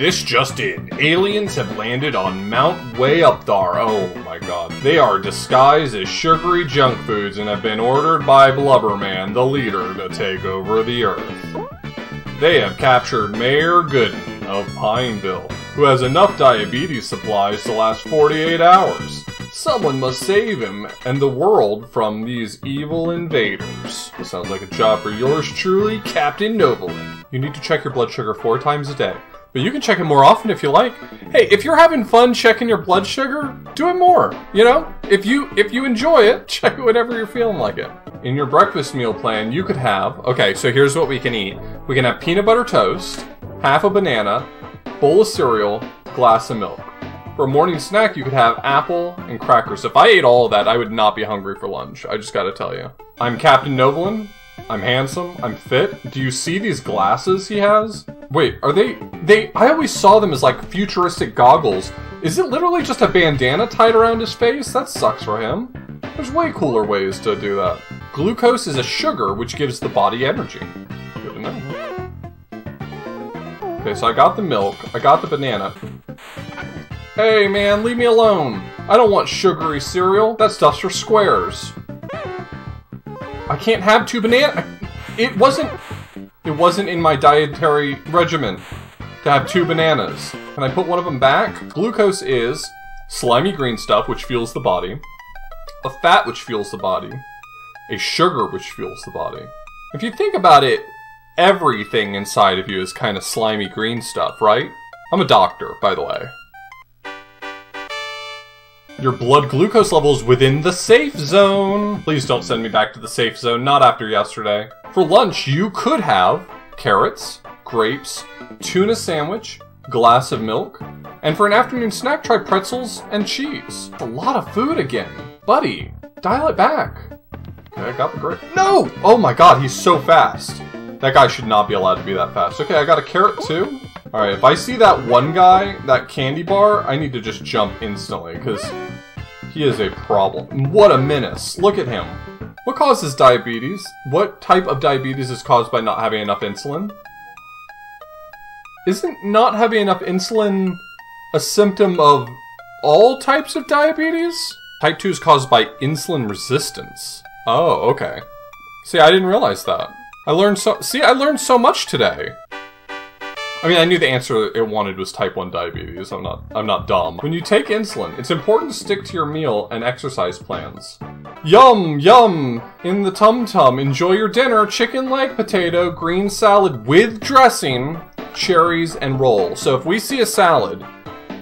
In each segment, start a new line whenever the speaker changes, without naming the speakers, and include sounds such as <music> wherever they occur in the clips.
This just in. Aliens have landed on Mount Way Up. Oh my god. They are disguised as sugary junk foods and have been ordered by Blubberman, the leader, to take over the Earth. They have captured Mayor Gooden of Pineville, who has enough diabetes supplies to last 48 hours. Someone must save him and the world from these evil invaders. This sounds like a job for yours truly, Captain Novolin. You need to check your blood sugar four times a day. But you can check it more often if you like. Hey, if you're having fun checking your blood sugar, do it more. You know? If you if you enjoy it, <laughs> check it whenever you're feeling like it. In your breakfast meal plan, you could have Okay, so here's what we can eat. We can have peanut butter toast, half a banana, bowl of cereal, glass of milk. For a morning snack, you could have apple and crackers. If I ate all of that, I would not be hungry for lunch. I just gotta tell you. I'm Captain Novolin. I'm handsome. I'm fit. Do you see these glasses he has? Wait, are they... They... I always saw them as, like, futuristic goggles. Is it literally just a bandana tied around his face? That sucks for him. There's way cooler ways to do that. Glucose is a sugar which gives the body energy. Good to know. Okay, so I got the milk. I got the banana. Hey, man, leave me alone. I don't want sugary cereal. That stuff's for squares. I can't have two banana. It wasn't. It wasn't in my dietary regimen to have two bananas. Can I put one of them back? Glucose is slimy green stuff, which fuels the body, a fat, which fuels the body, a sugar, which fuels the body. If you think about it, everything inside of you is kind of slimy green stuff, right? I'm a doctor, by the way. Your blood glucose level is within the safe zone. Please don't send me back to the safe zone, not after yesterday. For lunch, you could have carrots, grapes, tuna sandwich, glass of milk, and for an afternoon snack, try pretzels and cheese. A lot of food again. Buddy, dial it back. Okay, I got the grape. No! Oh my god, he's so fast. That guy should not be allowed to be that fast. Okay, I got a carrot too. Alright, if I see that one guy, that candy bar, I need to just jump instantly, because he is a problem. What a menace. Look at him. What causes diabetes? What type of diabetes is caused by not having enough insulin? Isn't not having enough insulin a symptom of all types of diabetes? Type 2 is caused by insulin resistance. Oh, okay. See, I didn't realize that. I learned so- see, I learned so much today. I mean, I knew the answer it wanted was type 1 diabetes. I'm not I'm not dumb. When you take insulin, it's important to stick to your meal and exercise plans. Yum, yum! In the tum-tum, enjoy your dinner, chicken leg potato, green salad with dressing, cherries, and roll. So if we see a salad,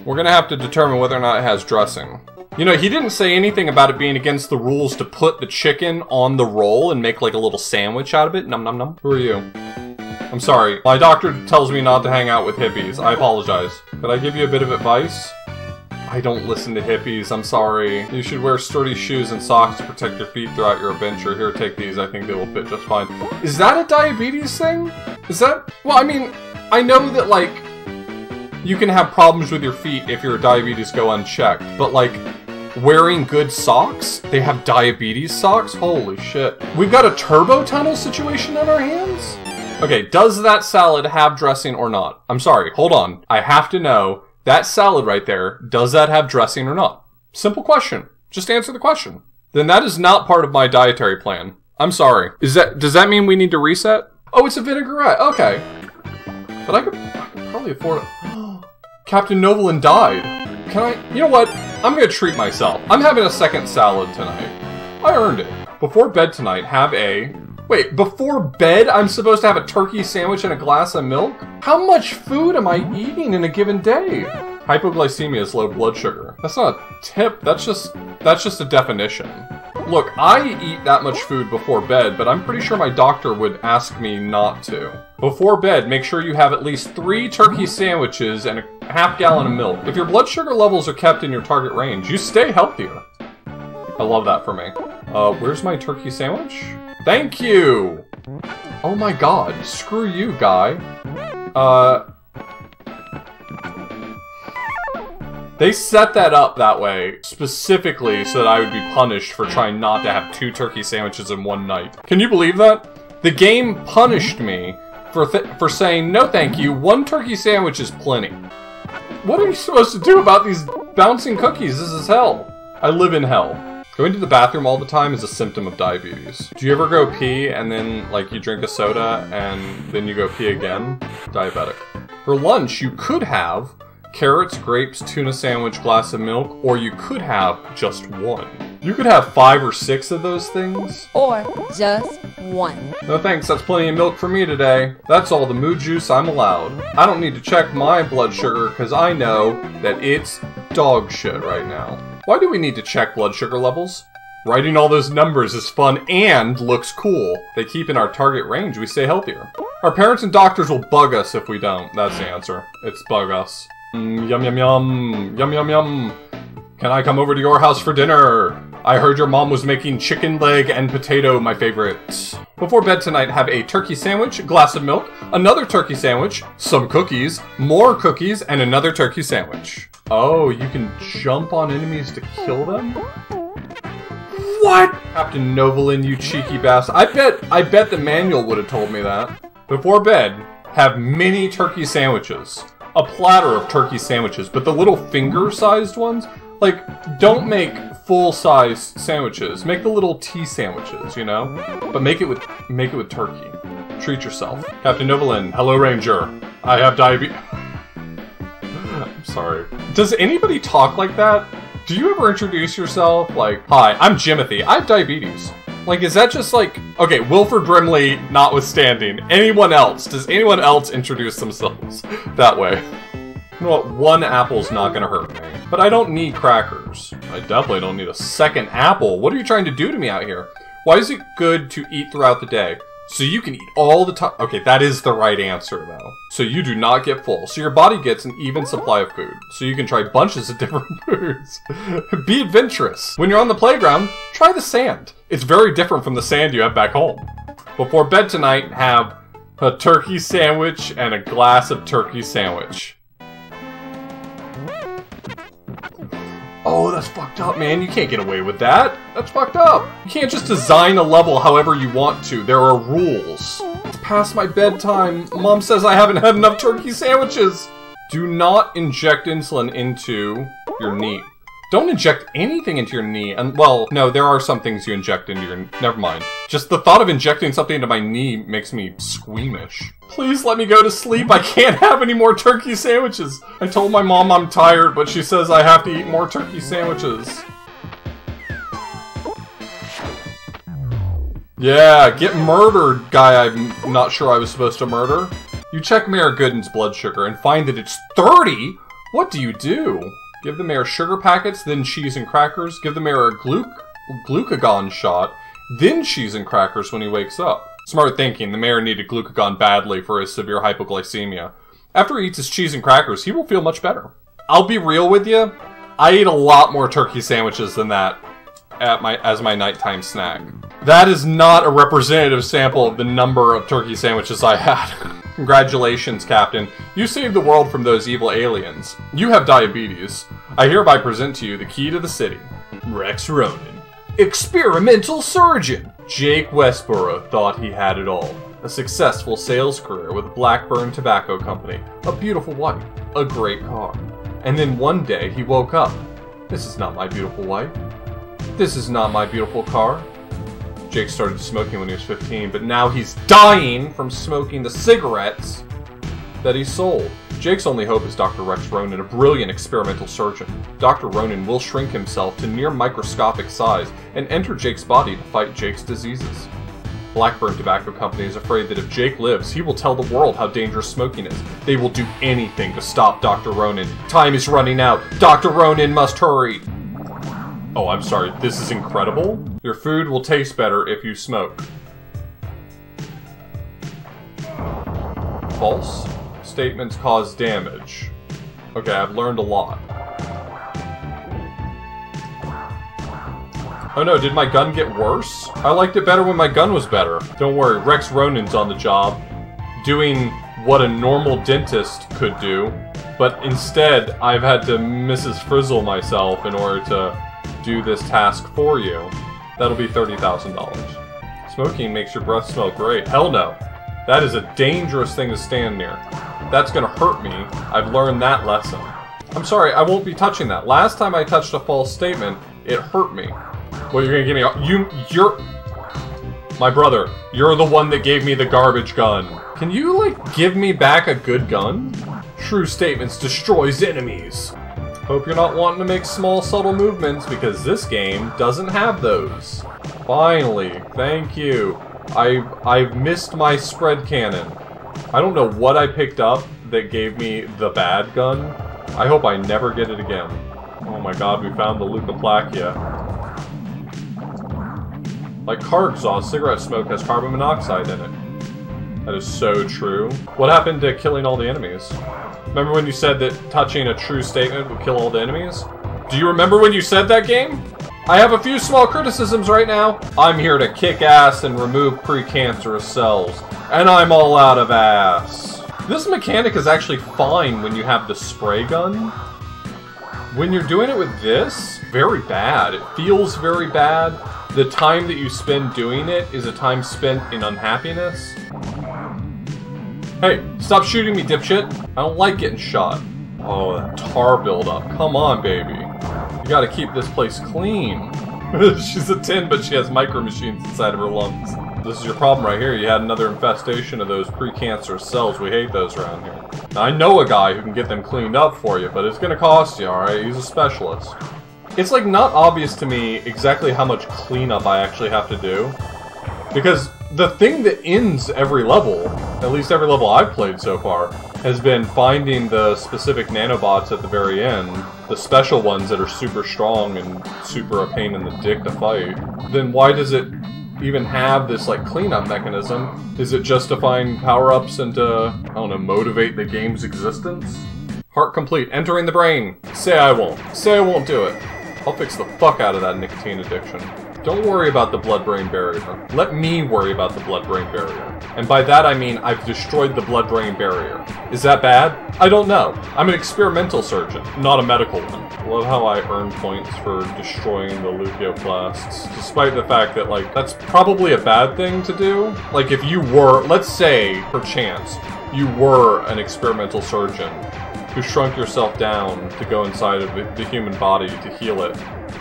we're gonna have to determine whether or not it has dressing. You know, he didn't say anything about it being against the rules to put the chicken on the roll and make like a little sandwich out of it. Num num num. Who are you? I'm sorry. My doctor tells me not to hang out with hippies. I apologize. Could I give you a bit of advice? I don't listen to hippies. I'm sorry. You should wear sturdy shoes and socks to protect your feet throughout your adventure. Here, take these. I think they will fit just fine. Is that a diabetes thing? Is that... Well, I mean, I know that, like, you can have problems with your feet if your diabetes go unchecked, but, like, wearing good socks? They have diabetes socks? Holy shit. We've got a turbo tunnel situation on our hands? Okay, does that salad have dressing or not? I'm sorry, hold on. I have to know, that salad right there, does that have dressing or not? Simple question. Just answer the question. Then that is not part of my dietary plan. I'm sorry. Is that does that mean we need to reset? Oh, it's a vinaigrette. Okay. But I could, I could probably afford it. <gasps> Captain Novolin died. Can I? You know what? I'm gonna treat myself. I'm having a second salad tonight. I earned it. Before bed tonight, have a Wait, before bed, I'm supposed to have a turkey sandwich and a glass of milk? How much food am I eating in a given day? Hypoglycemia is low blood sugar. That's not a tip, that's just that's just a definition. Look, I eat that much food before bed, but I'm pretty sure my doctor would ask me not to. Before bed, make sure you have at least three turkey sandwiches and a half gallon of milk. If your blood sugar levels are kept in your target range, you stay healthier. I love that for me. Uh, where's my turkey sandwich? Thank you! Oh my god, screw you, guy. Uh... They set that up that way, specifically so that I would be punished for trying not to have two turkey sandwiches in one night. Can you believe that? The game punished me for for saying no thank you. One turkey sandwich is plenty. What are you supposed to do about these bouncing cookies? This is hell. I live in hell. Going to the bathroom all the time is a symptom of diabetes. Do you ever go pee and then, like, you drink a soda and then you go pee again? Diabetic. For lunch, you could have carrots, grapes, tuna sandwich, glass of milk, or you could have just one. You could have five or six of those things.
Or just one.
No thanks, that's plenty of milk for me today. That's all the mood juice I'm allowed. I don't need to check my blood sugar because I know that it's dog shit right now. Why do we need to check blood sugar levels? Writing all those numbers is fun and looks cool. They keep in our target range, we stay healthier. Our parents and doctors will bug us if we don't. That's the answer. It's bug us. Mm, yum yum yum. Yum yum yum. Can I come over to your house for dinner? I heard your mom was making chicken leg and potato my favorite. Before bed tonight, have a turkey sandwich, glass of milk, another turkey sandwich, some cookies, more cookies, and another turkey sandwich. Oh, you can jump on enemies to kill them? What? Captain Novolin, you cheeky bastard. I bet, I bet the manual would have told me that. Before bed, have mini turkey sandwiches. A platter of turkey sandwiches, but the little finger-sized ones, like, don't make full-size sandwiches. Make the little tea sandwiches, you know? But make it with, make it with turkey. Treat yourself. Captain Novolin, hello Ranger. I have diabetes. Sorry. Does anybody talk like that? Do you ever introduce yourself like, Hi, I'm Jimothy. I have diabetes. Like, is that just like, okay, Wilford Brimley notwithstanding, anyone else, does anyone else introduce themselves <laughs> that way? You know what, one apple's not gonna hurt me. But I don't need crackers. I definitely don't need a second apple. What are you trying to do to me out here? Why is it good to eat throughout the day? So you can eat all the time. Okay, that is the right answer, though. So you do not get full. So your body gets an even supply of food. So you can try bunches of <laughs> different foods. Be adventurous. When you're on the playground, try the sand. It's very different from the sand you have back home. Before bed tonight, have a turkey sandwich and a glass of turkey sandwich. Oh, that's fucked up, man. You can't get away with that. That's fucked up. You can't just design a level however you want to. There are rules. It's past my bedtime. Mom says I haven't had enough turkey sandwiches. Do not inject insulin into your knee. Don't inject anything into your knee. And, well, no, there are some things you inject into your... Never mind. Just the thought of injecting something into my knee makes me squeamish. Please let me go to sleep. I can't have any more turkey sandwiches. I told my mom I'm tired, but she says I have to eat more turkey sandwiches. Yeah, get murdered, guy I'm not sure I was supposed to murder. You check Mayor Gooden's blood sugar and find that it's 30? What do you do? Give the mayor sugar packets, then cheese and crackers. Give the mayor a gluc glucagon shot, then cheese and crackers when he wakes up. Smart thinking, the mayor needed glucagon badly for his severe hypoglycemia. After he eats his cheese and crackers, he will feel much better. I'll be real with you, I ate a lot more turkey sandwiches than that at my as my nighttime snack. That is not a representative sample of the number of turkey sandwiches I had. <laughs> Congratulations, Captain. You saved the world from those evil aliens. You have diabetes. I hereby present to you the key to the city. Rex Ronan. Experimental surgeon! Jake Westboro thought he had it all. A successful sales career with Blackburn Tobacco Company, a beautiful wife, a great car. And then one day he woke up. This is not my beautiful wife. This is not my beautiful car. Jake started smoking when he was 15, but now he's dying from smoking the cigarettes that he sold. Jake's only hope is Dr. Rex Ronan, a brilliant experimental surgeon. Dr. Ronan will shrink himself to near microscopic size and enter Jake's body to fight Jake's diseases. Blackburn Tobacco Company is afraid that if Jake lives, he will tell the world how dangerous smoking is. They will do anything to stop Dr. Ronan. Time is running out. Dr. Ronan must hurry. Oh, I'm sorry. This is incredible. Your food will taste better if you smoke. False. Statements cause damage. Okay, I've learned a lot. Oh no, did my gun get worse? I liked it better when my gun was better. Don't worry, Rex Ronan's on the job, doing what a normal dentist could do, but instead, I've had to Mrs. Frizzle myself in order to do this task for you. That'll be $30,000. Smoking makes your breath smell great. Hell no. That is a dangerous thing to stand near. That's gonna hurt me. I've learned that lesson. I'm sorry, I won't be touching that. Last time I touched a false statement, it hurt me. Well, you're gonna give me a- you- you're- My brother, you're the one that gave me the garbage gun. Can you, like, give me back a good gun? True statements destroys enemies. Hope you're not wanting to make small, subtle movements, because this game doesn't have those. Finally, thank you. I, I've missed my spread cannon. I don't know what I picked up that gave me the bad gun. I hope I never get it again. Oh my god, we found the Leukoplakia. Like car exhaust, cigarette smoke has carbon monoxide in it. That is so true. What happened to killing all the enemies? Remember when you said that touching a true statement would kill all the enemies? Do you remember when you said that game? I have a few small criticisms right now. I'm here to kick ass and remove precancerous cells. And I'm all out of ass. This mechanic is actually fine when you have the spray gun. When you're doing it with this, very bad. It feels very bad. The time that you spend doing it is a time spent in unhappiness. Hey, stop shooting me, dipshit. I don't like getting shot. Oh, that tar buildup. Come on, baby. You gotta keep this place clean. <laughs> She's a 10, but she has micro machines inside of her lungs. This is your problem right here. You had another infestation of those precancerous cells. We hate those around here. Now, I know a guy who can get them cleaned up for you, but it's gonna cost you, alright? He's a specialist. It's like not obvious to me exactly how much cleanup I actually have to do. Because the thing that ends every level, at least every level I've played so far, has been finding the specific nanobots at the very end, the special ones that are super strong and super a pain in the dick to fight. Then why does it even have this like cleanup mechanism? Is it just to find power-ups and to, I don't know, motivate the game's existence? Heart complete, entering the brain. Say I won't. Say I won't do it. I'll fix the fuck out of that nicotine addiction. Don't worry about the blood-brain barrier. Let me worry about the blood-brain barrier. And by that I mean I've destroyed the blood-brain barrier. Is that bad? I don't know. I'm an experimental surgeon, not a medical one. Love how I earn points for destroying the leukoplasts, despite the fact that, like, that's probably a bad thing to do. Like, if you were, let's say, perchance, you were an experimental surgeon who shrunk yourself down to go inside of the, the human body to heal it.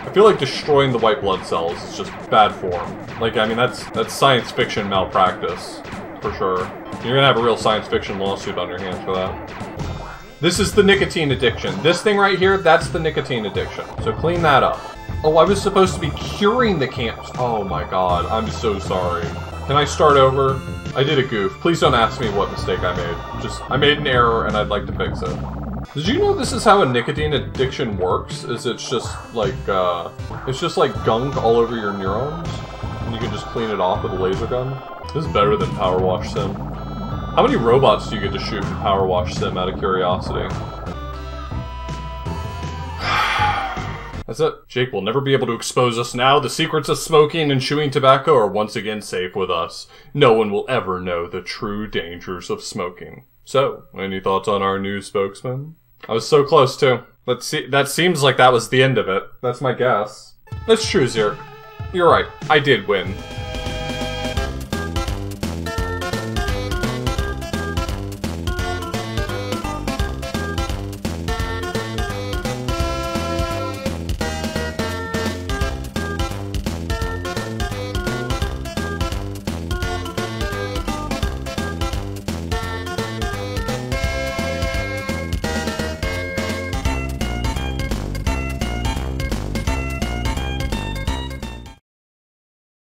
I feel like destroying the white blood cells is just bad form. Like, I mean, that's that's science fiction malpractice, for sure. You're gonna have a real science fiction lawsuit on your hands for that. This is the nicotine addiction. This thing right here, that's the nicotine addiction. So clean that up. Oh, I was supposed to be curing the camps. Oh my god, I'm so sorry. Can I start over? I did a goof. Please don't ask me what mistake I made. Just, I made an error and I'd like to fix it. Did you know this is how a nicotine addiction works? Is it's just like, uh, it's just like gunk all over your neurons? And you can just clean it off with a laser gun? This is better than Power Wash Sim. How many robots do you get to shoot in Power Wash Sim out of curiosity? <sighs> That's it. Jake will never be able to expose us now. The secrets of smoking and chewing tobacco are once again safe with us. No one will ever know the true dangers of smoking. So, any thoughts on our new spokesman? I was so close too. Let's see. That seems like that was the end of it. That's my guess. That's true, Zirk. You're right. I did win.